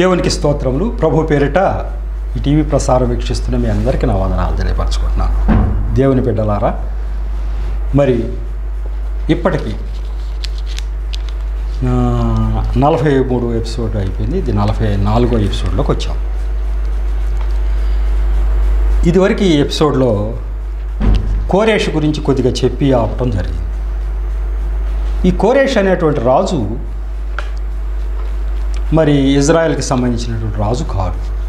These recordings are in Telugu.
దేవునికి స్తోత్రములు. ప్రభు పేరిట ఈ టీవీ ప్రసారం వీక్షిస్తున్న మీ అందరికీ నా వందనాలు తెలియపరచుకుంటున్నాను. దేవుని బిడ్డలారా మరి ఇప్పటికీ నలభై మూడు ఎపిసోడ్ అయిపోయింది. ఇది నలభై నాలుగో ఎపిసోడ్లోకి వచ్చాం. ఇదివరకు ఈ ఎపిసోడ్లో కోరేష్ గురించి కొద్దిగా చెప్పి ఆపటం జరిగింది. ఈ కోరేష్ అనేటువంటి రాజు మరి ఇజ్రాయెల్కి సంబంధించినటువంటి రాజు కాదు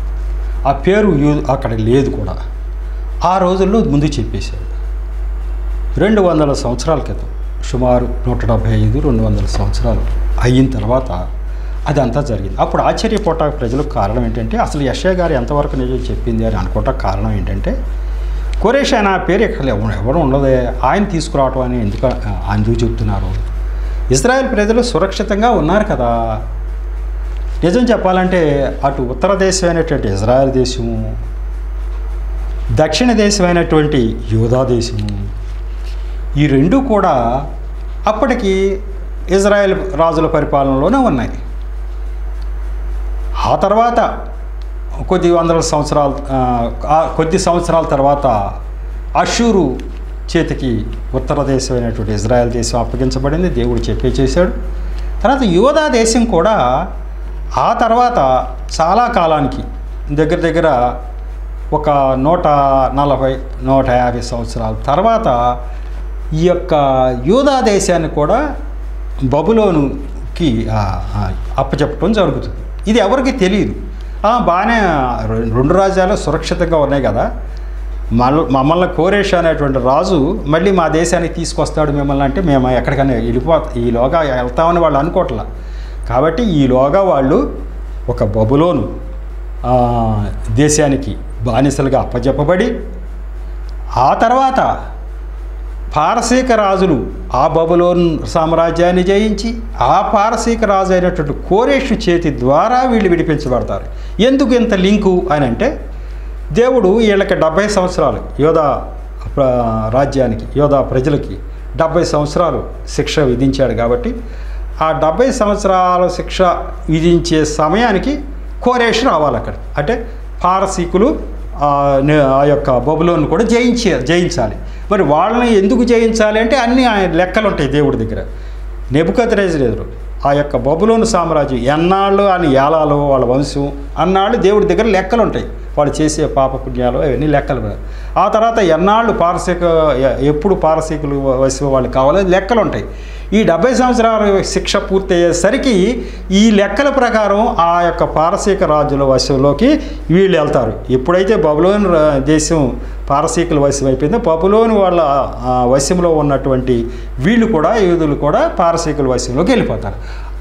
ఆ పేరు యూ- అక్కడ లేదు కూడా. ఆ రోజుల్లో ముందు చెప్పేశాడు. రెండు వందల సంవత్సరాల క్రితం సుమారు నూట డెబ్భై ఐదు రెండు వందల సంవత్సరాలు అయిన తర్వాత అదంతా జరిగింది. అప్పుడు ఆశ్చర్యపోట ప్రజలకు కారణం ఏంటంటే అసలు యశయ్య గారు ఎంతవరకు నిజం చెప్పింది అని అనుకోవటం కారణం ఏంటంటే కురేష్ ఆయన పేరు ఎక్కడ ఎవరు ఉండదే ఆయన తీసుకురావటం అని ఎందుకు అందుకు చెప్తున్నారు? ఇజ్రాయెల్ ప్రజలు సురక్షితంగా ఉన్నారు కదా. నిజం చెప్పాలంటే అటు ఉత్తర దేశమైనటువంటి ఇజ్రాయెల్ దేశము దక్షిణ దేశమైనటువంటి యూదా దేశము ఈ రెండు కూడా అప్పటికి ఇజ్రాయెల్ రాజుల పరిపాలనలోనే ఉన్నాయి. ఆ తర్వాత కొద్ది వందల సంవత్సరాల కొద్ది సంవత్సరాల తర్వాత అషూరు చేతికి ఉత్తర దేశమైనటువంటి ఇజ్రాయెల్ దేశం అప్పగించబడింది. దేవుడు చెప్పే చేశాడు. తర్వాత యోధా దేశం కూడా ఆ తర్వాత చాలా కాలానికి దగ్గర దగ్గర ఒక నూట నలభై నూట యాభై సంవత్సరాల తర్వాత ఈ యొక్క యూదా దేశాన్ని కూడా బబులోనుకి అప్పచెప్పడం జరుగుతుంది. ఇది ఎవరికి తెలియదు. బాగానే రెండు రాజ్యాలు సురక్షితంగా ఉన్నాయి కదా. మళ్ళీ మమ్మల్ని కోరేష్ అనేటువంటి రాజు మళ్ళీ మా దేశానికి తీసుకొస్తాడు మిమ్మల్ని అంటే మేము ఎక్కడికైనా వెళ్ళిపో ఈలోగా వెళ్తామని వాళ్ళు అనుకోవట్లా కాబట్టి ఈలోగా వాళ్ళు ఒక బబులోను దేశానికి బానిసలుగా అప్పజెప్పబడి ఆ తర్వాత పారసీక రాజులు ఆ బబులోన్ సామ్రాజ్యాన్ని జయించి ఆ పారసీక రాజు అయినటువంటి కోరేషు చేతి ద్వారా వీళ్ళు విడిపించబడతారు. ఎందుకు ఇంత లింకు అని అంటే దేవుడు వీళ్ళకి డెబ్భై సంవత్సరాలు యోధా రాజ్యానికి యోధా ప్రజలకి డెబ్భై సంవత్సరాలు శిక్ష విధించాడు కాబట్టి ఆ డెబ్భై సంవత్సరాల శిక్ష విధించే సమయానికి కోరేష్ రావాలి అక్కడ. అంటే పారసీకులు ఆ యొక్క బబులోను కూడా జయించే జయించాలి. మరి వాళ్ళని ఎందుకు జయించాలి అంటే అన్ని ఆయన లెక్కలు ఉంటాయి దేవుడి దగ్గర. నెబుకద్రేజరు ఆ యొక్క బబులోను సామ్రాజ్యం ఎన్నాళ్ళు అని ఏలాలు వాళ్ళ వంశం అన్నాళ్ళు దేవుడి దగ్గర లెక్కలు ఉంటాయి. వాళ్ళు చేసే పాప పుణ్యాలు అవన్నీ లెక్కలు. ఆ తర్వాత ఎన్నాళ్ళు పారసీక ఎప్పుడు పారసీకులు వయసు వాళ్ళు కావాలో లెక్కలు ఉంటాయి. ఈ డెబ్బై సంవత్సరాల శిక్ష పూర్తయ్యేసరికి ఈ లెక్కల ప్రకారం ఆ యొక్క పారసీక రాజుల వశంలోకి వీళ్ళు వెళ్తారు. ఎప్పుడైతే బబులోని రా- దేశం పారసీకుల వశం అయిపోయిందో. బబులోని వాళ్ళ వశంలో ఉన్నటువంటి వీళ్ళు కూడా యూదులు కూడా పారసీకుల వశంలోకి వెళ్ళిపోతారు.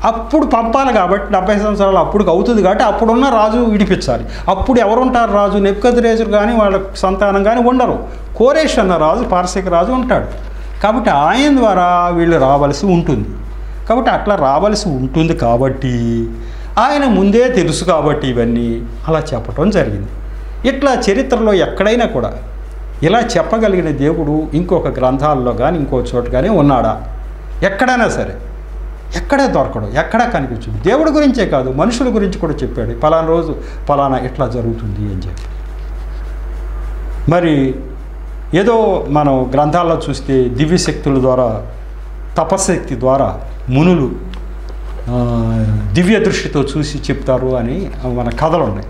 అప్పుడు పంపాలి కాబట్టి డెబ్బై సంవత్సరాలు అప్పుడు అవుతుంది కాబట్టి అప్పుడున్న రాజు విడిపించాలి. అప్పుడు ఎవరుంటారు రాజు? నెప్పుకద్రేజులు కానీ వాళ్ళ సంతానం కానీ ఉండరు. కోరేష్ అన్న రాజు పారసీక రాజు ఉంటాడు. కాబట్టి ఆయన ద్వారా వీళ్ళు రావాల్సి ఉంటుంది. కాబట్టి అట్లా రావాల్సి ఉంటుంది కాబట్టి ఆయన ముందే తెలుసు కాబట్టి ఇవన్నీ అలా చెప్పటం జరిగింది. ఇట్లా చరిత్రలో ఎక్కడైనా కూడా ఇలా చెప్పగలిగిన దేవుడు ఇంకొక గ్రంథాల్లో కానీ ఇంకో చోట కానీ ఉన్నాడా? ఎక్కడైనా సరే. ఎక్కడా దొరకడు ఎక్కడా కనిపించదు దేవుడి గురించే కాదు మనుషుల గురించి కూడా చెప్పాడు. పలానా రోజు పలానా ఇట్లా జరుగుతుంది అని చెప్పి. మరి ఏదో మనం గ్రంథాల్లో చూస్తే దివ్యశక్తుల ద్వారా తపశక్తి ద్వారా మునులు దివ్య దృష్టితో చూసి చెప్తారు అని మన కథలు ఉన్నాయి.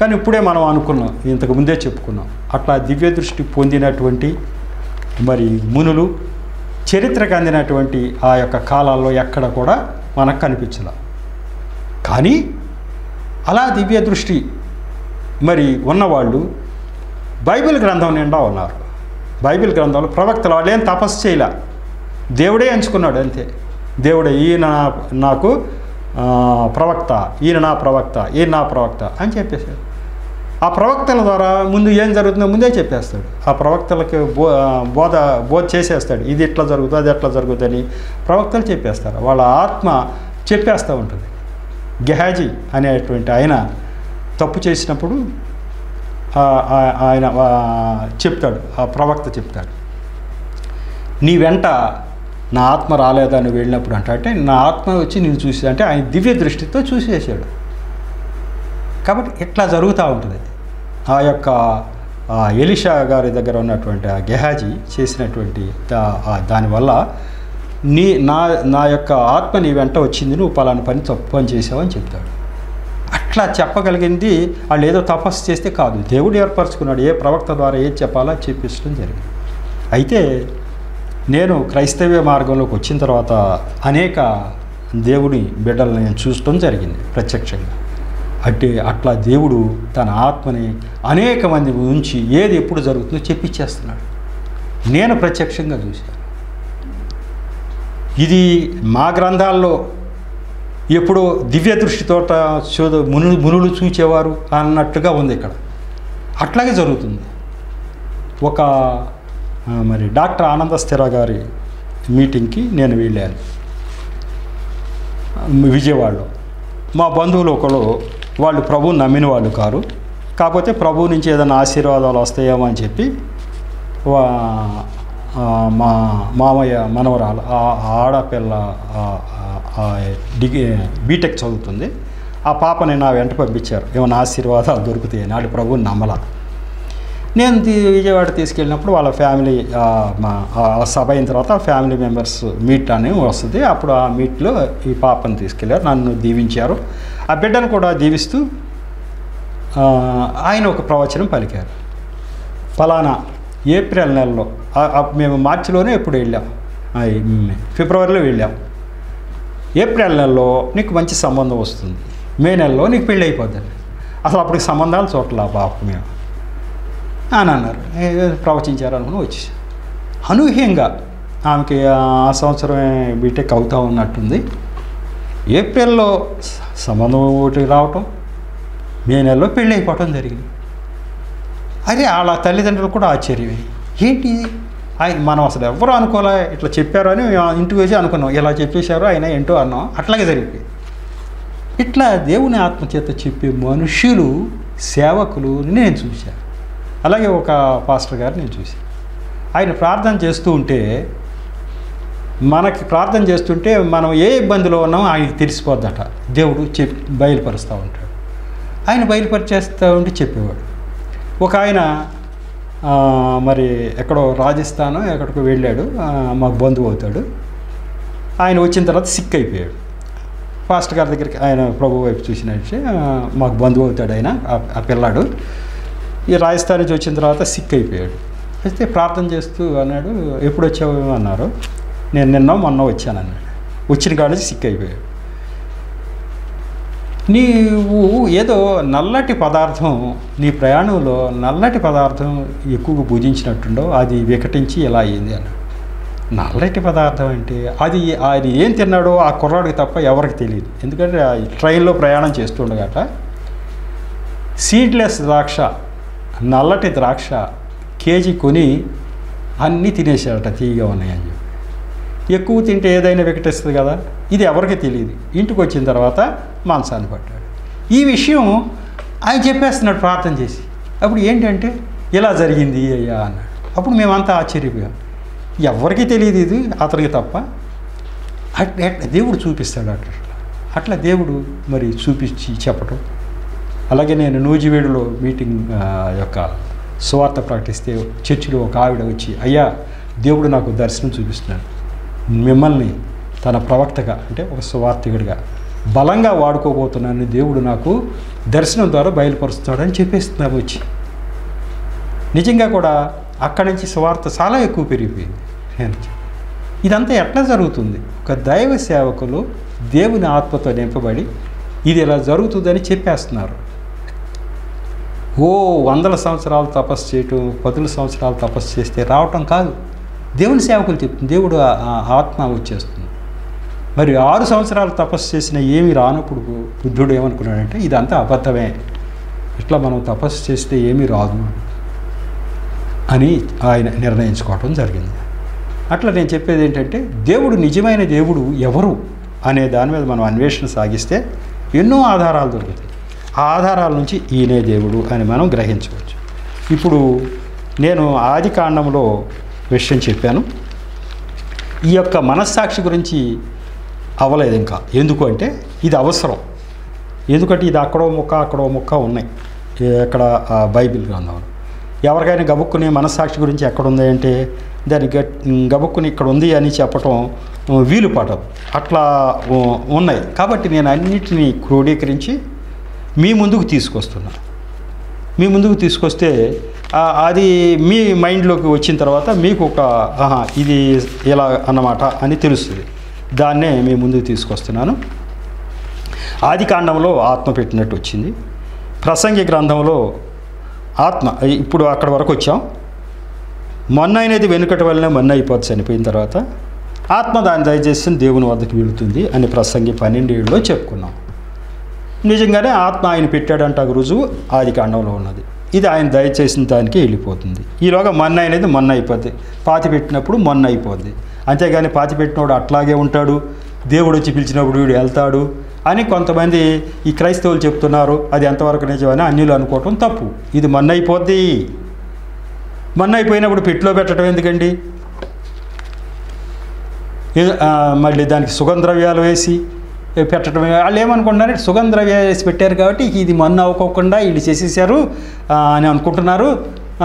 కానీ ఇప్పుడే మనం అనుకున్నాం ఇంతకు ముందే చెప్పుకున్నాం. అట్లా దివ్య దృష్టి పొందినటువంటి మరి మునులు చరిత్రకు అందినటువంటి ఆ యొక్క కాలాల్లో ఎక్కడ కూడా మనకు కనిపించల. కానీ అలా దివ్య దృష్టి మరి ఉన్నవాళ్ళు బైబిల్ గ్రంథం నిండా ఉన్నారు. బైబిల్ గ్రంథంలో ప్రవక్తలు వాళ్ళు ఏం తపస్సు చేయలే. దేవుడే ఎంచుకున్నాడు అంతే. దేవుడే ఈయన నాకు ప్రవక్త ఈయన నా ప్రవక్త ఈయన నా ప్రవక్త అని చెప్పేశాడు. ఆ ప్రవక్తల ద్వారా ముందు ఏం జరుగుతుందో ముందే చెప్పేస్తాడు. ఆ ప్రవక్తలకి బో బోధ బోధ చేసేస్తాడు. ఇది ఎట్లా జరుగుతుంది అది ఎట్లా జరుగుతుందని ప్రవక్తలు చెప్పేస్తారు. వాళ్ళ ఆత్మ చెప్పేస్తూ ఉంటుంది. గెహాజీ అనేటువంటి ఆయన తప్పు చేసినప్పుడు ఆయన చెప్తాడు ఆ ప్రవక్త చెప్తాడు. నీ వెంట నా ఆత్మ రాలేదా నువ్వు వెళ్ళినప్పుడు అంట. అంటే నా ఆత్మ వచ్చి నేను చూసి అంటే ఆయన దివ్య దృష్టితో చూసేసాడు. కాబట్టి ఇట్లా జరుగుతూ ఉంటుంది? ఆ యొక్క ఎలిషా గారి దగ్గర ఉన్నటువంటి ఆ గెహాజీ చేసినటువంటి దా- దానివల్ల నీ నా నా యొక్క ఆత్మ నీ వెంట వచ్చింది. నువ్వు పలానా పని తప్పు పని చేసావు అని చెప్తాడు. అట్లా చెప్పగలిగింది? వాళ్ళు ఏదో తపస్సు చేస్తే కాదు. దేవుడు ఏర్పరచుకున్నాడు. ఏ ప్రవక్త ద్వారా ఏది చెప్పాలో చెప్పించడం జరిగింది. అయితే నేను క్రైస్తవ మార్గంలోకి వచ్చిన తర్వాత అనేక దేవుని బిడ్డలను నేను చూడటం జరిగింది ప్రత్యక్షంగా. అంటే అట్లా దేవుడు తన ఆత్మని అనేక మంది ఉంచి ఏది ఎప్పుడు జరుగుతుందో చెప్పించేస్తున్నాడు. నేను ప్రత్యక్షంగా చూశాను. ఇది మా గ్రంథాల్లో ఎప్పుడో దివ్య దృష్టితోట చోద మును మునులు చూచేవారు అన్నట్టుగా ఉంది ఇక్కడ. అట్లాగే జరుగుతుంది. ఒక మరి డాక్టర్ ఆనంద స్థిర గారి మీటింగ్కి నేను వెళ్ళాను. విజయవాడలో. మా బంధువులు ఒకరు వాళ్ళు ప్రభువు నమ్మిన వాళ్ళు కారు. కాకపోతే ప్రభువు నుంచి ఏదైనా ఆశీర్వాదాలు వస్తాయేమో అని చెప్పి మా మామయ్య మనవరాలు ఆ ఆడపిల్ల డిగ్రీ బీటెక్ చదువుతుంది. ఆ పాపని నా వెంట పంపించారు. ఏమైనా ఆశీర్వాదాలు దొరుకుతాయి? నాటి ప్రభువుని నమ్మల. నేను విజయవాడ తీసుకెళ్ళినప్పుడు వాళ్ళ ఫ్యామిలీ మా సభ అయిన తర్వాత ఫ్యామిలీ మెంబర్స్ మీట్ అని వస్తుంది. అప్పుడు ఆ మీట్లో ఈ పాపను తీసుకెళ్ళారు. నన్ను దీవించారు. ఆ బిడ్డను కూడా దీవిస్తూ ఆయన ఒక ప్రవచనం పలికారు. ఫలానా ఏప్రిల్ నెలలో మేము మార్చిలోనే ఎప్పుడు వెళ్ళాం? ఫిబ్రవరిలో వెళ్ళాం. ఏప్రిల్ నెలలో నీకు మంచి సంబంధం వస్తుంది. మే నెలలో నీకు పెళ్ళి అయిపోద్దండి అసలు అప్పటికి సంబంధాలు చూడలే ఆ పాప మేము. అని అన్నారు. ప్రవచించారు అనుకుని వచ్చి అనూహ్యంగా ఆమెకి ఆ సంవత్సరం బీటెక్ అవుతా ఉన్నట్టుంది. ఏప్రిల్లో సంబంధం ఒకటి రావటం మే నెలలో పెళ్ళి అయిపోవటం జరిగింది. అదే వాళ్ళ తల్లిదండ్రులు కూడా ఆశ్చర్యమే. ఏంటి ఆయన మనం అసలు ఎవరు అనుకోలే ఇట్లా చెప్పారు అని ఇంటికి వేసి అనుకున్నాం. ఇలా చెప్పేశారు ఆయన ఏంటో అన్నాం. అట్లాగే జరిగిపోయి ఇట్లా దేవుని ఆత్మచేత చెప్పే మనుషులు సేవకులు నేను చూశాను అలాగే ఒక పాస్టర్ గారు నేను చూశాను ఆయన ప్రార్థన చేస్తూ ఉంటే మనకి ప్రార్థన చేస్తుంటే మనం ఏ ఇబ్బందిలో ఉన్నామో ఆయనకి తెలిసిపోద్దట. దేవుడు చెప్ బయలుపరుస్తూ ఉంటాడు. ఆయన బయలుపరిచేస్తూ ఉంటే చెప్పేవాడు. ఒక ఆయన మరి ఎక్కడో రాజస్థాన్ ఎక్కడికో వెళ్ళాడు. మాకు బంధువు అవుతాడు. ఆయన వచ్చిన తర్వాత సిక్ అయిపోయాడు. ఫాస్ట్ గారి దగ్గరికి ఆయన ప్రభు వైపు చూసినట్టు మాకు బంధువు అవుతాడు ఆయన ఆ- ఆ పిల్లాడు. ఈ రాజస్థాన్ నుంచి వచ్చిన తర్వాత సిక్ అయిపోయాడు. అయితే ప్రార్థన చేస్తూ అన్నాడు ఎప్పుడు వచ్చావు? అన్నారు. నేను నిన్న మొన్న వచ్చాను అన్నాడు వచ్చిన కాడ నుంచి సిక్ అయిపోయాడు. నీవు ఏదో నల్లటి పదార్థం నీ ప్రయాణంలో నల్లటి పదార్థం ఎక్కువగా భుజించినట్టుండో అది వికటించి ఇలా అయింది అన్నాడు. నల్లటి పదార్థం అంటే అది ఆయన ఏం తిన్నాడో ఆ కుర్రాడికి తప్ప ఎవరికి తెలియదు. ఎందుకంటే ఆ ట్రైన్లో ప్రయాణం చేస్తుండగట సీడ్లెస్ ద్రాక్ష నల్లటి ద్రాక్ష కేజీ కొని అన్నీ తినేసాడట తీయగా ఉన్నాయని చెప్పి. ఎక్కువ తింటే ఏదైనా వికటిస్తుంది కదా? ఇది ఎవరికి తెలియదు. ఇంటికి వచ్చిన తర్వాత మాంసాన్ని పట్టాడు. ఈ విషయం ఆయన చెప్పేస్తున్నాడు ప్రార్థన చేసి. అప్పుడు ఏంటంటే ఇలా జరిగింది అయ్యా అన్నాడు. అప్పుడు మేమంతా ఆశ్చర్యపోయాం. ఎవరికి తెలియదు ఇది? అతనికి తప్ప. అట్ ఎట్- దేవుడు చూపిస్తాడు అట్లా. అట్లా దేవుడు మరి చూపించి చెప్పటం. అలాగే నేను నూజివేడులో మీటింగ్ యొక్క సువార్త ప్రకటిస్తే చర్చిలో ఒక ఆవిడ వచ్చి అయ్యా దేవుడు నాకు దర్శనం చూపిస్తున్నాడు. మిమ్మల్ని తన ప్రవక్తగా అంటే ఒక సువార్థికుడిగా బలంగా వాడుకోబోతున్నానని దేవుడు నాకు దర్శనం ద్వారా బయలుపరుస్తాడని చెప్పేస్తున్నాము వచ్చి. నిజంగా కూడా అక్కడి నుంచి సువార్త చాలా ఎక్కువ పెరిగిపోయింది ఇదంతా ఎట్లా జరుగుతుంది? ఒక దైవ సేవకులు దేవుని ఆత్మతో నింపబడి ఇది ఇలా జరుగుతుందని చెప్పేస్తున్నారు. ఓ వందల సంవత్సరాలు తపస్సు చేయటం పదుల సంవత్సరాలు తపస్సు చేస్తే రావటం కాదు. దేవుని సేవకులు చెప్తుంది. దేవుడు ఆత్మ వచ్చేస్తుంది. మరి ఆరు సంవత్సరాలు తపస్సు చేసిన ఏమి రానప్పుడు బుద్ధుడు ఏమనుకున్నాడంటే ఇదంతా అబద్ధమే. ఇట్లా మనం తపస్సు చేస్తే ఏమీ రాదు అని ఆయన నిర్ణయించుకోవటం జరిగింది. అట్లా నేను చెప్పేది ఏంటంటే దేవుడు నిజమైన దేవుడు ఎవరు అనే దాని మీద మనం అన్వేషణ సాగిస్తే ఎన్నో ఆధారాలు దొరుకుతాయి. ఆ ఆధారాల నుంచి ఈయనే దేవుడు అని మనం గ్రహించవచ్చు. ఇప్పుడు నేను ఆది కాండంలో విషయం చెప్పాను. ఈ యొక్క మనస్సాక్షి గురించి అవ్వలేదు ఇంకా. ఎందుకు అంటే ఇది అవసరం. ఎందుకంటే ఇది అక్కడో ముక్క అక్కడో ముక్క ఉన్నాయి. ఇక్కడ బైబిల్ గ్రంథంలో. ఎవరికైనా గబుక్కుని మనస్సాక్షి గురించి ఎక్కడ ఉంది అంటే దాని గబుక్కుని ఇక్కడ ఉంది అని చెప్పటం వీలు పడదు అట్లా ఉన్నాయి. కాబట్టి నేను అన్నిటినీ క్రోడీకరించి మీ ముందుకు తీసుకొస్తున్నాను మీ ముందుకు తీసుకొస్తే అది మీ మైండ్లోకి వచ్చిన తర్వాత మీకు ఒక ఆహా ఇది ఇలా అన్నమాట అని తెలుస్తుంది. దాన్నే మీ ముందుకు తీసుకొస్తున్నాను. ఆది కాండంలో ఆత్మ పెట్టినట్టు వచ్చింది. ప్రసంగి గ్రంథంలో ఆత్మ ఇప్పుడు అక్కడ వరకు వచ్చాం. మొన్న అనేది వెనుకటి వల్లనే మొన్న అయిపోతుంది చనిపోయిన తర్వాత. ఆత్మ దాన్ని దయచేసి దేవుని వద్దకు వెళుతుంది అని ప్రసంగి పన్నెండు ఏడులో చెప్పుకున్నాం. నిజంగానే ఆత్మ ఆయన పెట్టాడంట రుజువు ఆది కాండంలో ఉన్నది. ఇది ఆయన దయచేసిన దానికి వెళ్ళిపోతుంది. ఈలోగా మొన్న అనేది మొన్న అయిపోద్ది. పాతి పెట్టినప్పుడు మొన్న అయిపోద్ది. అంతేగాని పాతి పెట్టినోడు అట్లాగే ఉంటాడు. దేవుడు వచ్చి పిలిచినప్పుడు వీడు వెళ్తాడు అని కొంతమంది ఈ క్రైస్తవులు చెప్తున్నారు. అది ఎంతవరకు నిజమని అన్యులు అనుకోవటం తప్పు. ఇది మొన్న అయిపోద్ది. మొన్న అయిపోయినప్పుడు పెట్టిలో పెట్టడం ఎందుకండి? మళ్ళీ దానికి సుగంధద్రవ్యాలు వేసి పెట్టడం. వాళ్ళు ఏమనుకుంటున్నారు? సుగంధద్రవ్యాలు వేసి పెట్టారు కాబట్టి ఇది మన్ను అవ్వకోకుండా వీళ్ళు చేసేసారు అని అనుకుంటున్నారు.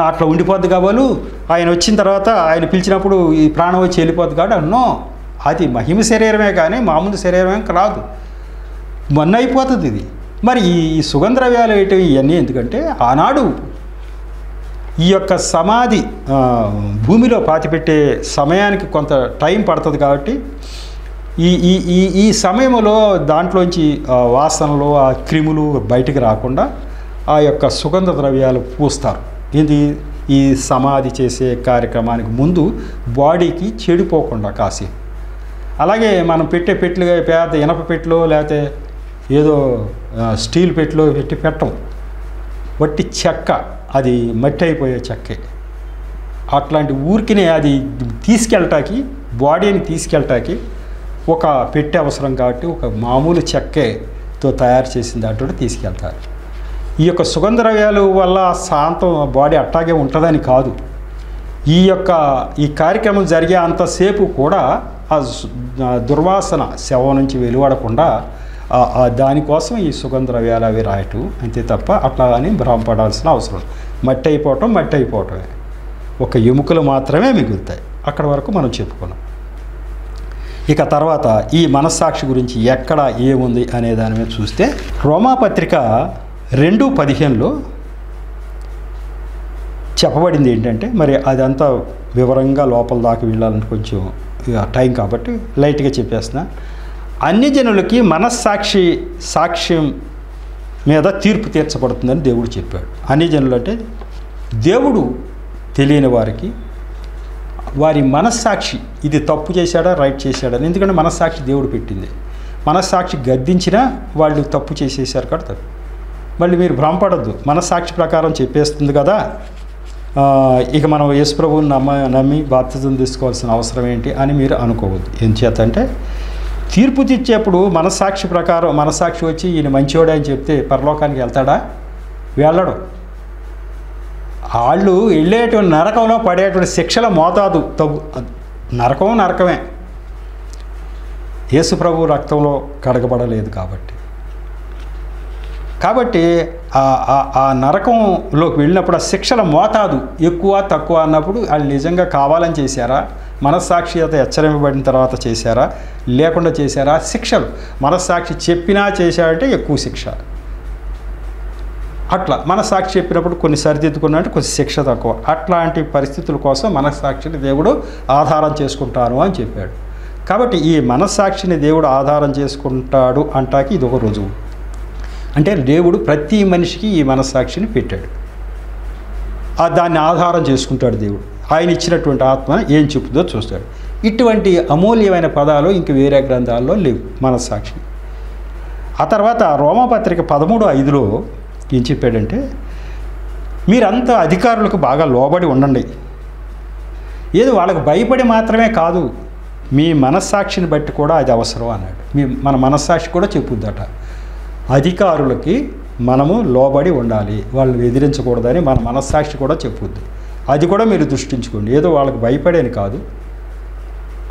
అట్లా ఉండిపోద్ది కాబోలు. ఆయన వచ్చిన తర్వాత ఆయన పిలిచినప్పుడు ఈ ప్రాణం వచ్చి వెళ్ళిపోద్ది కాబట్టి అన్నో అది మహిమ శరీరమే కానీ మామూలు శరీరమే రాదు. మొన్న అయిపోతుంది ఇది. మరి ఈ ఈ సుగంధద్రవ్యాలు వేయటం ఇవన్నీ ఎందుకంటే ఆనాడు ఈ యొక్క సమాధి భూమిలో పాతిపెట్టే సమయానికి కొంత టైం పడుతుంది కాబట్టి ఈ ఈ ఈ ఈ సమయంలో దాంట్లోంచి వాసనలు ఆ క్రిములు బయటికి రాకుండా ఆ యొక్క సుగంధ ద్రవ్యాలు పూస్తారు. ఇది ఈ సమాధి చేసే కార్యక్రమానికి ముందు బాడీకి చెడిపోకుండా కాసే. అలాగే మనం పెట్టే పెట్లు పేద ఇనప పెట్లు లేకపోతే ఏదో స్టీల్ పెట్లు పెట్టి పెట్టం. వట్టి చెక్క అది మట్టి అయిపోయే చెక్కే. అట్లాంటి ఊరికినే అది తీసుకెళ్ళటానికి బాడీని తీసుకెళ్ళటానికి ఒక పెట్టె అవసరం కాబట్టి ఒక మామూలు చెక్కేతో తయారు చేసిన దాంట్లో తీసుకెళ్తారు. ఈ యొక్క సుగంధ ద్రవ్యాలు వల్ల శాంతం బాడీ అట్టాగే ఉంటుందని కాదు. ఈ యొక్క ఈ కార్యక్రమం జరిగే అంతసేపు కూడా ఆ దుర్వాసన శవం నుంచి వెలువడకుండా దానికోసం ఈ సుగంధ ద్రవ్యాలు అవి రాయటం అంతే తప్ప అట్లా అని భ్రమపడాల్సిన అవసరం మట్టి అయిపోవటం మట్టి అయిపోవటమే. ఒక ఎముకలు మాత్రమే మిగులుతాయి. అక్కడ వరకు మనం చెప్పుకున్నాం. ఇక తర్వాత ఈ మనస్సాక్షి గురించి ఎక్కడ ఏముంది అనే దాని మీద చూస్తే రోమాపత్రిక రెండు పదిహేనులో చెప్పబడింది ఏంటంటే మరి అదంతా వివరంగా లోపల దాకా వెళ్ళాలని కొంచెం టైం కాబట్టి లైట్గా చెప్పేస్తున్నా. అన్ని జనులకి మనస్సాక్షి సాక్ష్యం మీద తీర్పు తీర్చబడుతుందని దేవుడు చెప్పాడు. అన్ని జనులు అంటే దేవుడు తెలియని వారికి వారి మనస్సాక్షి ఇది తప్పు చేశాడా రైట్ చేశాడా ఎందుకంటే మనస్సాక్షి దేవుడు పెట్టింది. మనస్సాక్షి గద్దించినా వాళ్ళు తప్పు చేసేసారు కడతారు మళ్ళీ మీరు భ్రమపడద్దు. మనస్సాక్షి ప్రకారం చెప్పేస్తుంది కదా. ఇక మనం యేసుప్రభువుని నమ్మ నమ్మి బాధ్యతను తీసుకోవాల్సిన అవసరం ఏంటి అని మీరు అనుకోవద్దు. ఏం అంటే తీర్పు తెచ్చేప్పుడు మనస్సాక్షి ప్రకారం మనస్సాక్షి వచ్చి ఈయన మంచివాడే అని చెప్తే పరలోకానికి వెళ్తాడా? వెళ్ళడు. వాళ్ళు వెళ్ళేటువంటి నరకంలో పడేటువంటి శిక్షల మోతాదు. తగ్గు నరకం నరకమే. యేసు ప్రభు రక్తంలో కడగబడలేదు కాబట్టి. కాబట్టి ఆ- నరకంలోకి వెళ్ళినప్పుడు ఆ శిక్షల మోతాదు. ఎక్కువ తక్కువ అన్నప్పుడు వాళ్ళు నిజంగా కావాలని చేశారా? మనస్సాక్షిత హెచ్చరింపబడిన తర్వాత చేశారా? లేకుండా చేశారా? శిక్షలు. మనస్సాక్షి చెప్పినా చేశారంటే ఎక్కువ శిక్ష. అట్లా మన సాక్షి చెప్పినప్పుడు కొన్ని సరిదిద్దుకున్నట్టు కొంచెం శిక్ష తక్కువ. అట్లాంటి పరిస్థితుల కోసం మనస్సాక్షిని దేవుడు ఆధారం చేసుకుంటాను అని చెప్పాడు. కాబట్టి ఈ మనస్సాక్షిని దేవుడు ఆధారం చేసుకుంటాడు అంటాకి ఇది ఒక రుజువు. అంటే దేవుడు ప్రతి మనిషికి ఈ మనస్సాక్షిని పెట్టాడు. దాన్ని ఆధారం చేసుకుంటాడు దేవుడు. ఆయన ఇచ్చినటువంటి ఆత్మ ఏం చెప్తుందో చూస్తాడు. ఇటువంటి అమూల్యమైన పదాలు ఇంక వేరే గ్రంథాల్లో లేవు మనస్సాక్షి. ఆ తర్వాత రోమపత్రిక పదమూడు ఐదులో ఏం చెప్పాడంటే మీరంతా అధికారులకు బాగా లోబడి ఉండండి. ఏదో వాళ్ళకు భయపడి మాత్రమే కాదు మీ మనస్సాక్షిని బట్టి కూడా అది అవసరం అన్నాడు. మీ మన మనస్సాక్షి కూడా చెప్పుద్దట. అధికారులకి మనము లోబడి ఉండాలి వాళ్ళని ఎదిరించకూడదని మన మనస్సాక్షి కూడా చెప్పుద్ది. అది కూడా మీరు దృష్టించుకోండి. ఏదో వాళ్ళకి భయపడేని కాదు.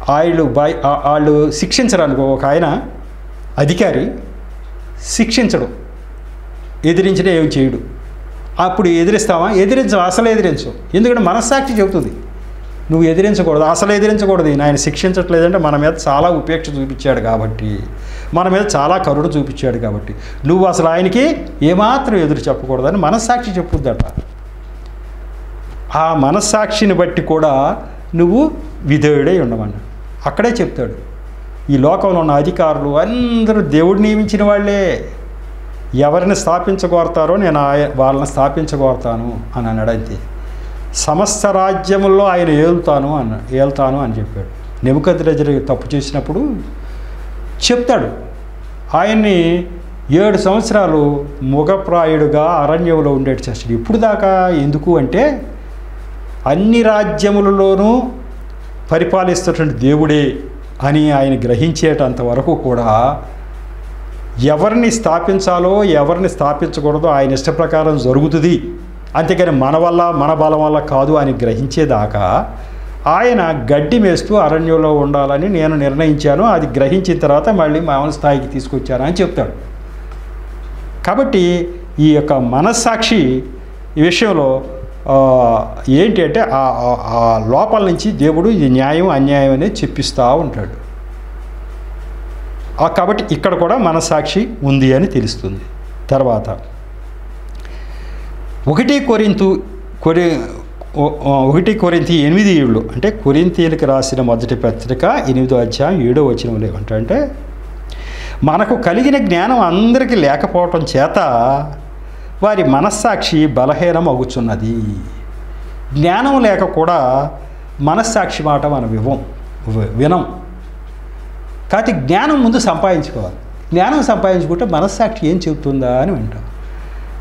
వాళ్ళు భయ వాళ్ళు శిక్షించడానికి ఒక ఆయన అధికారి శిక్షించడం. ఎదిరించినా ఏం చేయడు. అప్పుడు ఎదిరిస్తావా? ఎదిరించవు అసలు ఎదిరించవు. ఎందుకంటే మనస్సాక్షి చెబుతుంది. నువ్వు ఎదిరించకూడదు అసలు ఎదిరించకూడదు. ఆయన శిక్షించట్లేదంటే మన మీద చాలా ఉపేక్ష చూపించాడు కాబట్టి మన మీద చాలా కరుణ చూపించాడు కాబట్టి. నువ్వు అసలు ఆయనకి ఏమాత్రం ఎదురు చెప్పకూడదని మనస్సాక్షి చెప్పుద్దట ఆ మనస్సాక్షిని బట్టి కూడా నువ్వు విధేయుడై ఉండమన్నాడు. అక్కడే చెప్తాడు. ఈ లోకంలో ఉన్న అధికారులు అందరూ దేవుడు నియమించిన వాళ్ళే. ఎవరిని స్థాపించగోరతారో నేను వాళ్ళని స్థాపించగోరతాను అని అన్నాడు. అంతే సమస్త రాజ్యముల్లో ఆయన ఏలుతాను అన్న ఏలుతాను అని చెప్పాడు. నెముకద్రజరి తప్పు చేసినప్పుడు చెప్తాడు. ఆయన్ని ఏడు సంవత్సరాలు ముఖప్రాయుడుగా అరణ్యంలో ఉండేటి చేస్తాడు. ఇప్పుడు దాకా ఎందుకు అంటే అన్ని రాజ్యములలోనూ పరిపాలిస్తున్నటువంటి దేవుడే అని ఆయన గ్రహించేటంత వరకు కూడా ఎవరిని స్థాపించాలో ఎవరిని స్థాపించకూడదో ఆయన ఇష్ట ప్రకారం జరుగుతుంది. అంతేకాని మన వల్ల మన బలం వల్ల కాదు అని గ్రహించేదాకా ఆయన గడ్డి మేస్తూ అరణ్యంలో ఉండాలని నేను నిర్ణయించాను. అది గ్రహించిన తర్వాత మళ్ళీ మామూలు స్థాయికి తీసుకొచ్చాను అని చెప్తాడు. కాబట్టి ఈ యొక్క మనస్సాక్షి ఈ విషయంలో ఏంటి అంటే ఆ- ఆ- లోపల నుంచి దేవుడు ఇది న్యాయం అన్యాయం అనేది చెప్పిస్తూ ఉంటాడు. కాబట్టి ఇక్కడ కూడా మనస్సాక్షి ఉంది అని తెలుస్తుంది. తర్వాత ఒకటి కొరింతు కొరి ఒకటి కొరింతి ఎనిమిది ఏళ్ళు అంటే కొరింతీలకు రాసిన మొదటి పత్రిక ఎనిమిదో అధ్యాయం ఏడో వచనంలో ఏమంటే మనకు కలిగిన జ్ఞానం అందరికీ లేకపోవటం చేత వారి మనస్సాక్షి బలహీనం అగుచున్నది జ్ఞానం లేక కూడా మనస్సాక్షి మాట మనం వివం వి- వినం. కాబట్టి జ్ఞానం ముందు సంపాదించుకోవాలి. జ్ఞానం సంపాదించుకుంటే మనస్సాక్షి ఏం చెబుతుందా అని వింటాం.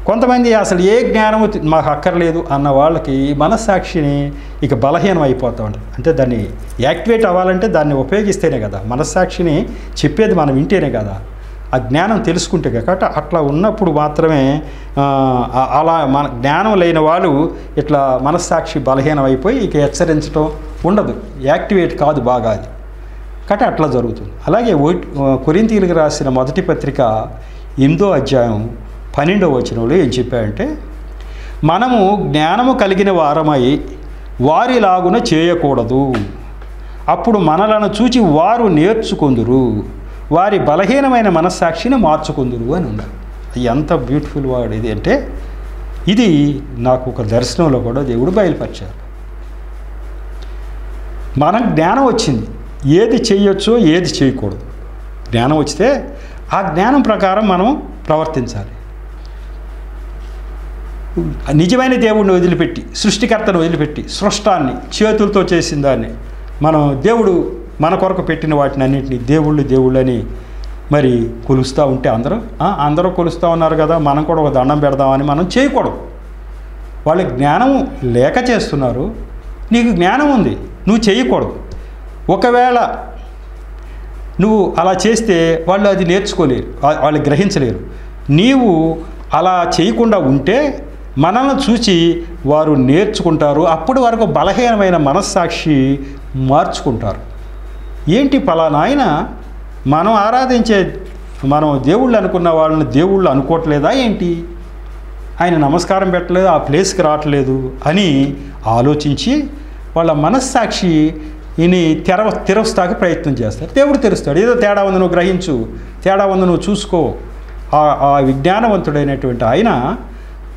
కొంతమంది అసలు ఏ జ్ఞానము మాకు అక్కర్లేదు అన్న వాళ్ళకి మనస్సాక్షిని ఇక బలహీనం అయిపోతూ ఉంటుంది అంటే దాన్ని యాక్టివేట్ అవ్వాలంటే దాన్ని ఉపయోగిస్తేనే కదా. మనస్సాక్షిని చెప్పేది మనం వింటేనే కదా. ఆ జ్ఞానం తెలుసుకుంటే కాబట్టి అట్లా ఉన్నప్పుడు మాత్రమే అలా మన జ్ఞానం లేని వాళ్ళు ఇట్లా మనస్సాక్షి బలహీనం అయిపోయి ఇక హెచ్చరించడం ఉండదు. యాక్టివేట్ కాదు బాగా అది. కాబట్టి అట్లా జరుగుతుంది. అలాగే కొరింతీలకు రాసిన మొదటి పత్రిక ఎనిమిదో అధ్యాయం పన్నెండో వచనంలో ఏం చెప్పాయంటే మనము జ్ఞానము కలిగిన వారమై వారిలాగున చేయకూడదు. అప్పుడు మనలను చూచి వారు నేర్చుకుందురు. వారి బలహీనమైన మనస్సాక్షిని మార్చుకుందురు అని ఉన్నారు ఎంత బ్యూటిఫుల్ వర్డ్ ఇది అంటే ఇది నాకు ఒక దర్శనంలో కూడా దేవుడు బయలుపరిచారు. మన జ్ఞానం వచ్చింది. ఏది చేయొచ్చో ఏది చేయకూడదు. జ్ఞానం వచ్చితే ఆ జ్ఞానం ప్రకారం మనం ప్రవర్తించాలి. నిజమైన దేవుడిని వదిలిపెట్టి సృష్టికర్తను వదిలిపెట్టి సృష్టాన్ని చేతులతో చేసిన దాన్ని మనం దేవుడు మన కొరకు పెట్టిన వాటిని అన్నింటినీ దేవుళ్ళు దేవుళ్ళని మరి కొలుస్తూ ఉంటే అందరూ అందరూ కొలుస్తూ ఉన్నారు కదా మనం కూడా ఒక దండం పెడదామని మనం చేయకూడదు. వాళ్ళు జ్ఞానం లేక చేస్తున్నారు నీకు జ్ఞానం ఉంది నువ్వు చేయకూడదు. ఒకవేళ నువ్వు అలా చేస్తే వాళ్ళు అది నేర్చుకోలేరు వాళ్ళు గ్రహించలేరు. నీవు అలా చేయకుండా ఉంటే మనల్ని చూసి వారు నేర్చుకుంటారు అప్పటి వరకు బలహీనమైన మనస్సాక్షి మార్చుకుంటారు. ఏంటి పలానాయన మనం ఆరాధించే మనం దేవుళ్ళు అనుకున్న వాళ్ళని దేవుళ్ళు అనుకోవట్లేదా ఏంటి? ఆయన నమస్కారం పెట్టలేదు ఆ ప్లేస్కి రావట్లేదు అని ఆలోచించి వాళ్ళ మనస్సాక్షి ఈయన తెరవ తెరవస్తాకి ప్రయత్నం చేస్తారు దేవుడు తెరుస్తాడు. ఏదో తేడా ఉంది నువ్వు గ్రహించు. తేడా ఉంది నువ్వు చూసుకో. ఆ విజ్ఞానవంతుడైనటువంటి ఆయన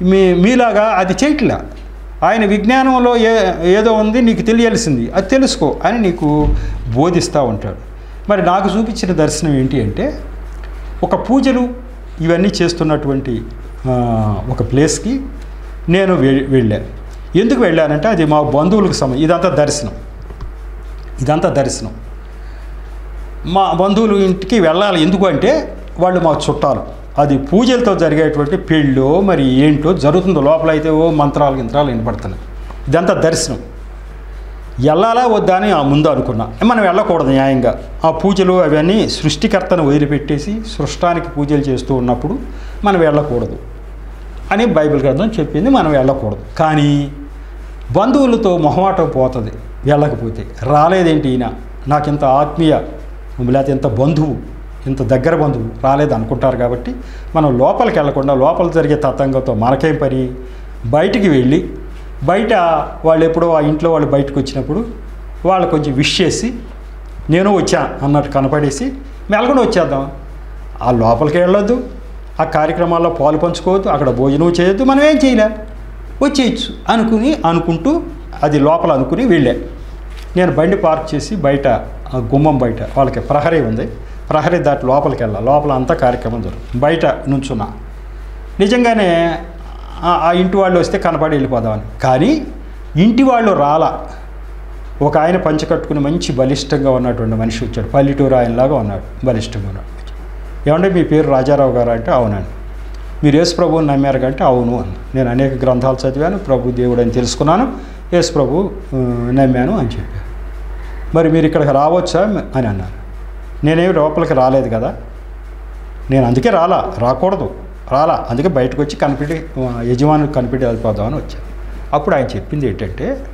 మీ మీలాగా అది చేయట్లే. ఆయన విజ్ఞానంలో ఏ ఏదో ఉంది నీకు తెలియాల్సింది. అది తెలుసుకో అని నీకు బోధిస్తూ ఉంటాడు. మరి నాకు చూపించిన దర్శనం ఏంటి అంటే ఒక పూజలు ఇవన్నీ చేస్తున్నటువంటి ఒక ప్లేస్కి నేను వె- వెళ్ళాను ఎందుకు వెళ్ళానంటే అది మా బంధువులకు సమయం ఇదంతా దర్శనం. ఇదంతా దర్శనం. మా బంధువులు ఇంటికి వెళ్ళాలి. ఎందుకంటే వాళ్ళు మా చుట్టాలు. అది పూజలతో జరిగేటువంటి పెళ్ళో మరి ఏంటో జరుగుతుందో లోపల అయితే ఓ మంత్రాలు గింత్రాలు వినపడుతున్నాయి ఇదంతా దర్శనం. వెళ్ళాలా వద్దా అని ఆ ముందు అనుకున్నా. మనం వెళ్ళకూడదు న్యాయంగా. ఆ పూజలు అవన్నీ సృష్టికర్తను వదిలిపెట్టేసి సృష్టానికి పూజలు చేస్తూ ఉన్నప్పుడు మనం వెళ్ళకూడదు అని బైబిల్ గ్రంథం చెప్పింది. మనం వెళ్ళకూడదు. కానీ బంధువులతో మొహమాటం పోతుంది. వెళ్ళకపోతే. రాలేదేంటి ఈయన? నాకు ఇంత ఆత్మీయ లేకపోతే ఇంత బంధువు ఇంత దగ్గర బంధువు రాలేదు అనుకుంటారు కాబట్టి మనం లోపలికి వెళ్ళకుండా లోపల జరిగే తతంగంతో మనకేం పని? బయటికి వెళ్ళి బయట వాళ్ళు ఎప్పుడో ఆ ఇంట్లో వాళ్ళు బయటకు వచ్చినప్పుడు వాళ్ళు కొంచెం విష్ చేసి నేను వచ్చా అన్నట్టు కనపడేసి మెలగొని వచ్చేద్దాం. ఆ లోపలికి వెళ్ళొద్దు. ఆ కార్యక్రమాల్లో పాలు పంచుకోవద్దు. అక్కడ భోజనం చేయొద్దు. మనం ఏం చేయలే. వచ్చేయచ్చు అనుకుని అనుకుంటూ అది లోపల అనుకుని వెళ్ళా. నేను బండి పార్క్ చేసి బయట ఆ గుమ్మం బయట వాళ్ళకి ప్రహరీ ఉంది. ప్రహరీ దాటి లోపలికి వెళ్ళా లోపల అంతా కార్యక్రమం జరుగుతుంది. బయట నుంచున్నా. నిజంగానే ఆ- ఆ ఇంటి వాళ్ళు వస్తే కనపడి వెళ్ళిపోదామని. కానీ ఇంటి వాళ్ళు రాలా. ఒక ఆయన పంచ కట్టుకుని మంచి బలిష్టంగా ఉన్నటువంటి మనిషి వచ్చాడు. పల్లెటూరు ఆయనలాగా ఉన్నాడు. బలిష్టంగా ఉన్నాడు. ఏమంటే మీ పేరు రాజారావు గారు అంటే అవునండి. మీరు యేసు ప్రభువుని నమ్మారు కంటే అవును అని నేను అనేక గ్రంథాలు చదివాను. ప్రభు దేవుడు అని తెలుసుకున్నాను. యేసు ప్రభు నమ్మాను అని చెప్పారు. మరి మీరు ఇక్కడికి రావచ్చా అని అన్నారు. నేనేమి లోపలికి రాలేదు కదా. నేను అందుకే రాలా రాకూడదు రాలా. అందుకే బయటకు వచ్చి కనిపెట్టి యజమానికి కనిపెట్టి వెళ్ళిపోదామని వచ్చాను అప్పుడు ఆయన చెప్పింది ఏంటంటే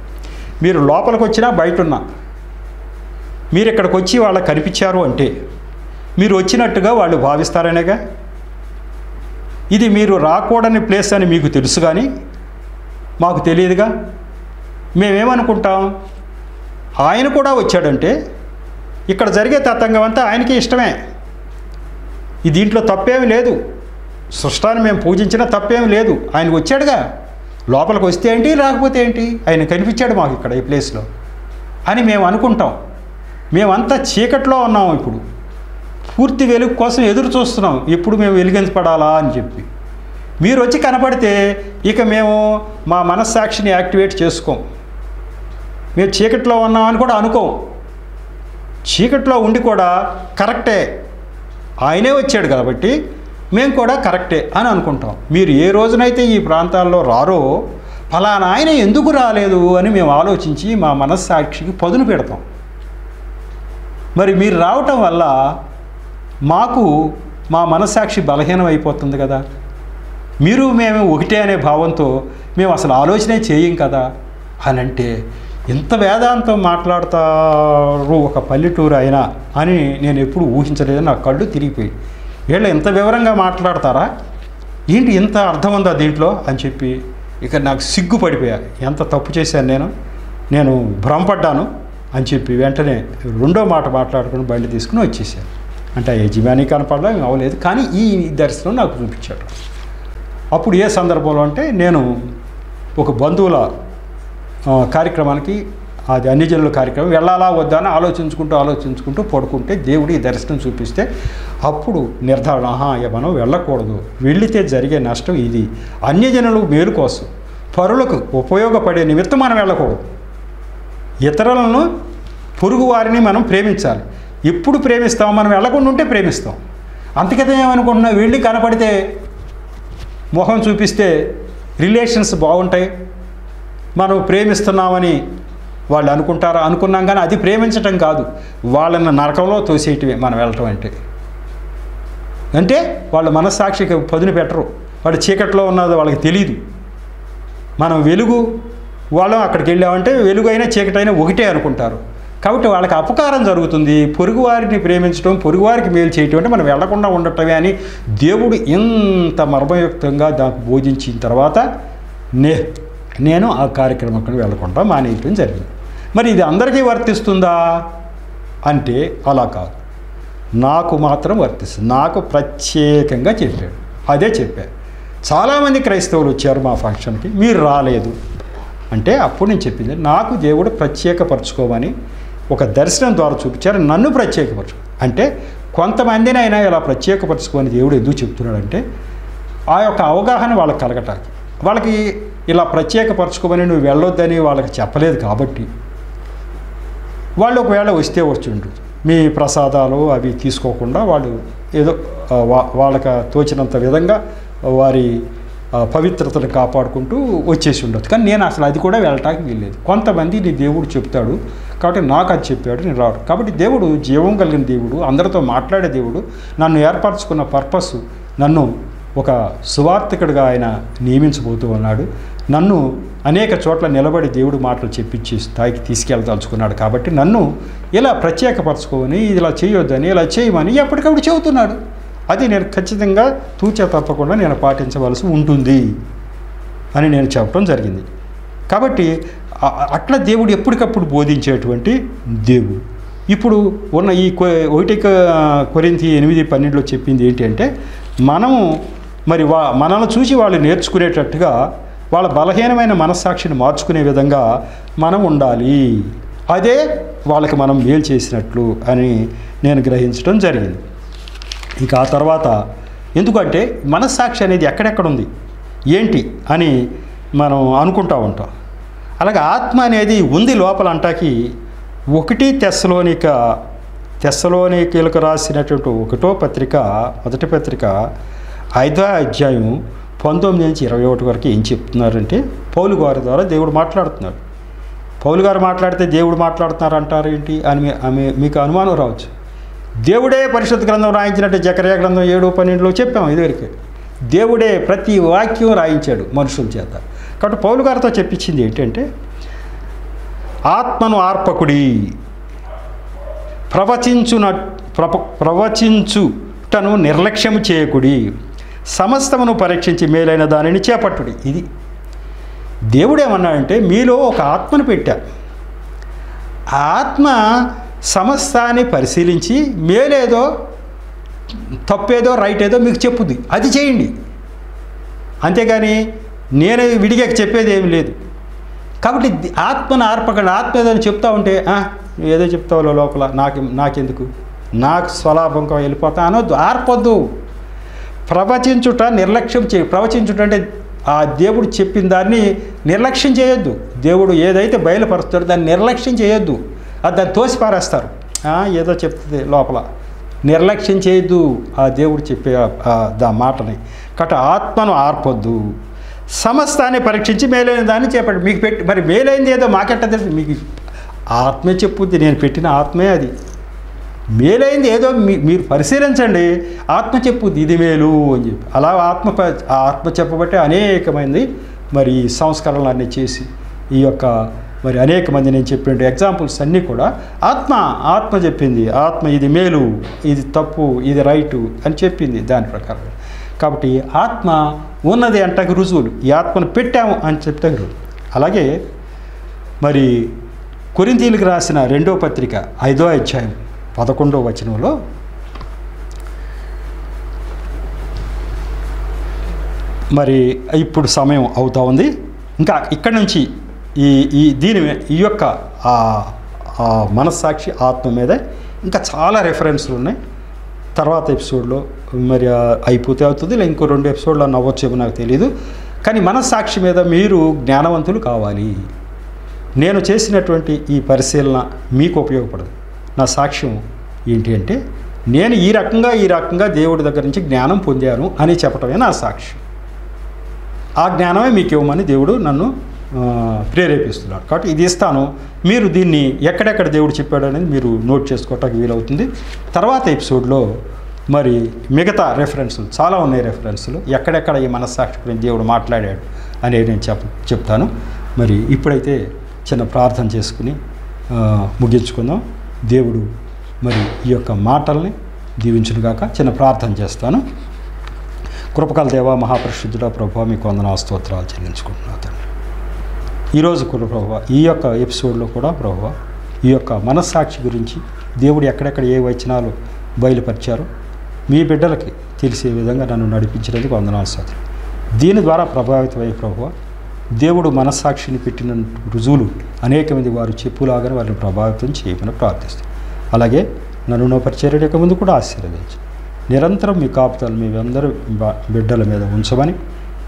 మీరు లోపలికి వచ్చినా బయట ఉన్నా మీరు ఇక్కడికి వచ్చి వాళ్ళకి కనిపించారు అంటే మీరు వచ్చినట్టుగా వాళ్ళు భావిస్తారనేగా? ఇది మీరు రాకూడని ప్లేస్ అని మీకు తెలుసు కానీ మాకు తెలియదుగా? మేమేమనుకుంటాం? ఆయన కూడా వచ్చాడంటే ఇక్కడ జరిగే తతంగం అంతా ఆయనకి ఇష్టమే. ఈ దీంట్లో తప్పేమి లేదు. సృష్టాన్ని మేము పూజించినా తప్పేమి లేదు. ఆయన వచ్చాడుగా. లోపలికి వస్తే ఏంటి రాకపోతే ఏంటి? ఆయన కనిపించాడు మాకు ఇక్కడ ఈ ప్లేస్లో. అని మేము అనుకుంటాం. మేమంతా చీకట్లో ఉన్నాం ఇప్పుడు. పూర్తి వెలుగు కోసం ఎదురు చూస్తున్నాం. ఎప్పుడు మేము వెలిగించబడాలా అని చెప్పి. మీరు వచ్చి కనపడితే ఇక మేము మా మనస్సాక్షిని యాక్టివేట్ చేసుకోం. మేము చీకట్లో ఉన్నామని కూడా అనుకోం. చీకట్లో ఉండి కూడా కరెక్టే. ఆయనే వచ్చాడు కాబట్టి మేము కూడా కరెక్టే అని అనుకుంటాం. మీరు ఏ రోజునైతే ఈ ప్రాంతాల్లో రారో ఫలానా ఆయన ఎందుకు రాలేదు అని మేము ఆలోచించి మా మనస్సాక్షికి పదును పెడతాం. మరి మీరు రావటం వల్ల మాకు మా మనస్సాక్షి బలహీనం అయిపోతుంది కదా. మీరు మేము ఒకటే అనే భావంతో మేము అసలు ఆలోచనే చేయం కదా. అని అంటే ఇంత వేదాంతం మాట్లాడతారు ఒక పల్లెటూరు అయినా అని నేను ఎప్పుడు ఊహించలేదు నా కళ్ళు తిరిగిపోయి. వీళ్ళు ఇంత వివరంగా మాట్లాడతారా? ఏంటి ఇంత అర్థం ఉందా దీంట్లో? అని చెప్పి ఇక నాకు సిగ్గుపడిపోయా. ఎంత తప్పు చేశాను నేను? నేను భ్రమపడ్డాను అని చెప్పి వెంటనే రెండో మాట మాట్లాడుకుని బండి తీసుకుని వచ్చేసాను. అంటే ఆ యజమాని కనపడలా అవ్వలేదు. కానీ ఈ దర్శనం నాకు చూపించాడు. అప్పుడు ఏ సందర్భంలో అంటే నేను ఒక బంధువుల కార్యక్రమానికి అది అన్ని జనుల కార్యక్రమం. వెళ్ళాలా వద్దా అని ఆలోచించుకుంటూ ఆలోచించుకుంటూ పడుకుంటే దేవుడి దర్శనం చూపిస్తే అప్పుడు నిర్ధారణ ఆహా మనం వెళ్ళకూడదు. వెళితే జరిగే నష్టం ఇది. అన్యజనులు మేలు కోసం పరులకు ఉపయోగపడే నిమిత్తం మనం వెళ్ళకూడదు. ఇతరులను పొరుగు వారిని మనం ప్రేమించాలి. ఎప్పుడు ప్రేమిస్తాం? మనం వెళ్ళకుండా ఉంటే ప్రేమిస్తాం. అంతకైతే ఏమనుకుంటున్నా వెళ్ళి కనపడితే మొహం చూపిస్తే రిలేషన్స్ బాగుంటాయి. మనం ప్రేమిస్తున్నామని వాళ్ళు అనుకుంటారా? అనుకున్నాం కానీ అది ప్రేమించటం కాదు. వాళ్ళని నరకంలో తోసేయటమే మనం వెళ్ళటం అంటే. అంటే వాళ్ళ మనస్సాక్షికి పదును పెట్టరు. వాడు చీకట్లో ఉన్నది వాళ్ళకి తెలియదు మనం వెలుగు వాళ్ళం అక్కడికి వెళ్ళామంటే వెలుగు అయినా చీకటైనా ఒకటే అనుకుంటారు. కాబట్టి వాళ్ళకి అపకారం జరుగుతుంది. పొరుగువారిని ప్రేమించడం పొరుగువారికి మేలు చేయటం అంటే మనం వెళ్ళకుండా ఉండటమే అని దేవుడు ఇంత మర్మయుక్తంగా దానికి బోధించిన తర్వాత నే నేను ఆ కార్యక్రమం వెళ్ళకుండా మానేయటం జరిగింది. మరి ఇది అందరికీ వర్తిస్తుందా? అంటే అలా కాదు. నాకు మాత్రం వర్తిస్తుంది. నాకు ప్రత్యేకంగా చెప్పాడు. అదే చెప్పాడు చాలామంది క్రైస్తవులు వచ్చారు మా ఫంక్షన్కి. మీరు రాలేదు. అంటే అప్పుడు నేను చెప్పింది నాకు దేవుడు ప్రత్యేకపరచుకోమని ఒక దర్శనం ద్వారా చూపించారు. నన్ను ప్రత్యేకపరచు అంటే కొంతమందిని అయినా ఇలా ప్రత్యేకపరచుకోమని దేవుడు ఎందుకు చెప్తున్నాడంటే ఆ యొక్క అవగాహన వాళ్ళకి కలగటానికి. వాళ్ళకి ఇలా ప్రత్యేకపరచుకోమని నువ్వు వెళ్ళొద్దని వాళ్ళకి చెప్పలేదు కాబట్టి. వాళ్ళు ఒకవేళ వస్తే వచ్చిండు. మీ ప్రసాదాలు అవి తీసుకోకుండా వాళ్ళు ఏదో వా- వాళ్ళకి తోచినంత విధంగా వారి పవిత్రతను కాపాడుకుంటూ వచ్చేసి ఉండొచ్చు. కానీ నేను అసలు అది కూడా వెళ్ళటానికి వీల్లేదు. కొంతమంది నీ దేవుడు చెప్తాడు. కాబట్టి నాకు అది చెప్పాడు నేను రాడు. కాబట్టి దేవుడు జీవం కలిగిన దేవుడు అందరితో మాట్లాడే దేవుడు నన్ను ఏర్పరచుకున్న పర్పస్ నన్ను ఒక సువార్థకుడిగా ఆయన నియమించబోతూ ఉన్నాడు. నన్ను అనేక చోట్ల నిలబడి దేవుడు మాటలు చెప్పించి స్థాయికి తీసుకెళ్ళదలుచుకున్నాడు కాబట్టి నన్ను ఇలా ప్రత్యేకపరచుకోని ఇలా చేయొద్దని ఇలా చేయమని ఎప్పటికప్పుడు చెబుతున్నాడు. అది నేను ఖచ్చితంగా తూచే తప్పకుండా నేను పాటించవలసి ఉంటుంది అని నేను చెప్పడం జరిగింది. కాబట్టి అట్లా దేవుడు ఎప్పటికప్పుడు బోధించేటువంటి దేవుడు. ఇప్పుడు ఉన్న ఈ ఒకటి కొరింతి ఎనిమిది పన్నెండులో చెప్పింది ఏంటి అంటే మనము మరి వా మనల్ని చూసి వాళ్ళు నేర్చుకునేటట్టుగా వాళ్ళ బలహీనమైన మనస్సాక్షిని మార్చుకునే విధంగా మనం ఉండాలి. అదే వాళ్ళకి మనం మేలు చేసినట్లు అని నేను గ్రహించడం జరిగింది. ఇక ఆ తర్వాత ఎందుకంటే మనస్సాక్షి అనేది ఎక్కడెక్కడ ఉంది ఏంటి అని మనం అనుకుంటా ఉంటాం. అలాగే ఆత్మ అనేది ఉంది లోపల అంటాకి ఒకటి తెస్సలోనిక తెస్సలోనికలకు రాసినటువంటి ఒకటో పత్రిక మొదటి పత్రిక ఐదో అధ్యాయం పంతొమ్మిది నుంచి ఇరవై ఒకటి వరకు ఏం చెప్తున్నారంటే పౌలు గారి ద్వారా దేవుడు మాట్లాడుతున్నాడు. పౌలు గారు మాట్లాడితే దేవుడు మాట్లాడుతున్నారు అంటారు ఏంటి అని మీకు అనుమానం రావచ్చు. దేవుడే పరిశుద్ధ గ్రంథం రాయించినట్టు జకరే గ్రంథం ఏడు పన్నెండులో చెప్పాం ఇదివరకు దేవుడే ప్రతి వాక్యం రాయించాడు మనుషుల చేత. కాబట్టి పౌలు గారితో చెప్పించింది ఏంటంటే ఆత్మను ఆర్పకుడి ప్రవచించున ప్రప ప్రవచించుటను నిర్లక్ష్యము చేయకుడి. సమస్తమును పరీక్షించి మేలైన దానిని చేపట్టుడి. ఇది దేవుడేమన్నాడంటే మీలో ఒక ఆత్మను పెట్టా. ఆ ఆత్మ సమస్తాన్ని పరిశీలించి మేలేదో తప్పేదో రైట్ ఏదో మీకు చెప్పుద్ది. అది చేయండి. అంతేగాని నేనే విడిగా చెప్పేది ఏమి లేదు. కాబట్టి ఆత్మను ఆర్పకండి. ఆత్మ ఏదో చెప్తా ఉంటే ఏదో చెప్తావు లోపల. నాకు నాకెందుకు? నాకు స్వలాభంగా వెళ్ళిపోతా అనొద్దు. ఆర్పొద్దు. ప్రవచించుట నిర్లక్ష్యం చేయ ప్రవచించుట అంటే ఆ దేవుడు చెప్పిన దాన్ని నిర్లక్ష్యం చేయొద్దు. దేవుడు ఏదైతే బయలుపరుస్తాడో దాన్ని నిర్లక్ష్యం చేయొద్దు. అది దాన్ని తోసిపారేస్తారు. ఏదో చెప్తుంది లోపల. నిర్లక్ష్యం చేయొద్దు. ఆ దేవుడు చెప్పే దా మాటని. కాబట్టి ఆత్మను ఆర్పొద్దు. సమస్తాన్ని పరీక్షించి మేలైన దాన్ని చెప్పండి మీకు పెట్టి మరి మేలైంది ఏదో మాకెట్ట తెలుసు? మీకు ఆత్మే చెప్పుద్ది. నేను పెట్టిన ఆత్మే అది. మేలైంది ఏదో మీ మీరు పరిశీలించండి. ఆత్మ చెప్పు ఇది మేలు అని చెప్పి. అలా ఆత్మ ఆ ఆత్మ చెప్పబట్టే అనేకమైంది. మరి సంస్కరణలు అన్నీ చేసి ఈ యొక్క మరి అనేక మంది నేను చెప్పిన ఎగ్జాంపుల్స్ అన్నీ కూడా ఆత్మ ఆత్మ చెప్పింది. ఆత్మ ఇది మేలు ఇది తప్పు ఇది రైటు అని చెప్పింది దాని ప్రకారం. కాబట్టి ఆత్మ ఉన్నది అంటకు రుజువులు. ఈ ఆత్మను పెట్టాము అని చెప్తే అలాగే మరి కొరింతీలకు రాసిన రెండో పత్రిక ఐదో అధ్యాయం. పదకొండో వచనంలో మరి ఇప్పుడు సమయం అవుతా ఉంది. ఇంకా ఇక్కడి నుంచి ఈ ఈ దీని ఈ యొక్క మనస్సాక్షి ఆత్మ మీద ఇంకా చాలా రెఫరెన్స్లు ఉన్నాయి. తర్వాత ఎపిసోడ్లో మరి అయిపోతే అవుతుంది. లేదా ఇంకో రెండు ఎపిసోడ్లో నవ్వచ్చేమో నాకు తెలియదు కానీ మనస్సాక్షి మీద మీరు జ్ఞానవంతులు కావాలి. నేను చేసినటువంటి ఈ పరిశీలన మీకు ఉపయోగపడదు. నా సాక్ష్యం ఏంటి అంటే నేను ఈ రకంగా ఈ రకంగా దేవుడి దగ్గర నుంచి జ్ఞానం పొందాను అని చెప్పటమే నా సాక్ష్యం. ఆ జ్ఞానమే మీకు ఇవ్వమని దేవుడు నన్ను ప్రేరేపిస్తున్నాడు. కాబట్టి ఇది ఇస్తాను. మీరు దీన్ని ఎక్కడెక్కడ దేవుడు చెప్పాడు అనేది మీరు నోట్ చేసుకోవటానికి వీలవుతుంది. తర్వాత ఎపిసోడ్లో మరి మిగతా రెఫరెన్సులు చాలా ఉన్నాయి రెఫరెన్సులు ఎక్కడెక్కడ ఈ మనస్సాక్షి గురించి దేవుడు మాట్లాడాడు అనేది నేను చెప్ చెప్తాను. మరి ఇప్పుడైతే చిన్న ప్రార్థన చేసుకుని ముగించుకుందాం. దేవుడు మరి ఈ యొక్క మాటల్ని దీవించునుగాక చిన్న ప్రార్థన చేస్తాను. కృపకల దేవ మహాపరిశుద్ధుడ ప్రభావ మీకు వందన స్తోత్రాలు చెల్లించుకుంటున్నా తండ్రి. ఈరోజు కూడా ప్రభావ ఈ యొక్క ఎపిసోడ్లో కూడా ప్రభావ ఈ యొక్క మనస్సాక్షి గురించి దేవుడు ఎక్కడెక్కడ ఏ వచనాలు బయలుపరిచారో మీ బిడ్డలకి తెలిసే విధంగా నన్ను నడిపించినందుకు వందనాలు స్తోత్రం దీని ద్వారా ప్రభావితమయ్యే ప్రభువ దేవుడు మనస్సాక్షిని పెట్టిన రుజువులు అనేక మంది వారు చెప్పులాగానే వారిని ప్రభావితం చేయమని ప్రార్థిస్తాం. అలాగే నన్ను నో పరిచర్య ముందు కూడా ఆశీర్వదించి. నిరంతరం మీ కాపుతాలు మీ అందరూ బిడ్డల మీద ఉంచమని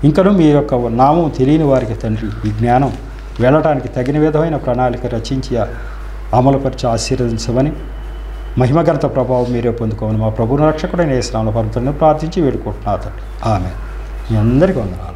ఇంకను మీ యొక్క నామం తెలియని వారికి తండ్రి ఈ జ్ఞానం వెళ్ళటానికి తగిన విధమైన ప్రణాళిక రచించి అమలుపరిచి ఆశీర్వదించమని మహిమగంత ప్రభావం మీరే పొందుకోమని మా ప్రభు రక్షకుడైన ఏ స్నాన ప్రార్థించి వేడుకుంటున్నా తండ్రి. ఆమె మీ అందరికీ వందనాలు.